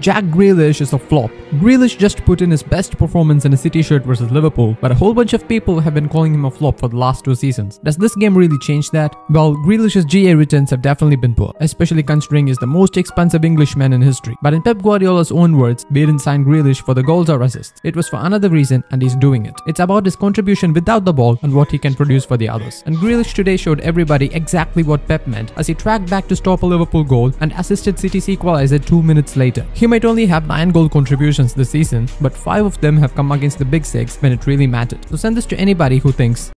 Jack Grealish is a flop. Grealish just put in his best performance in a City shirt versus Liverpool, but a whole bunch of people have been calling him a flop for the last two seasons. Does this game really change that? Well, Grealish's GA returns have definitely been poor, especially considering he's the most expensive Englishman in history. But in Pep Guardiola's own words, we didn't sign Grealish for the goals or assists. It was for another reason and he's doing it. It's about his contribution without the ball and what he can produce for the others. And Grealish today showed everybody exactly what Pep meant as he tracked back to stop a Liverpool goal and assisted City's equalizer two minutes later. He might only have 9 goal contributions this season, but 5 of them have come against the big 6 when it really mattered. So send this to anybody who thinks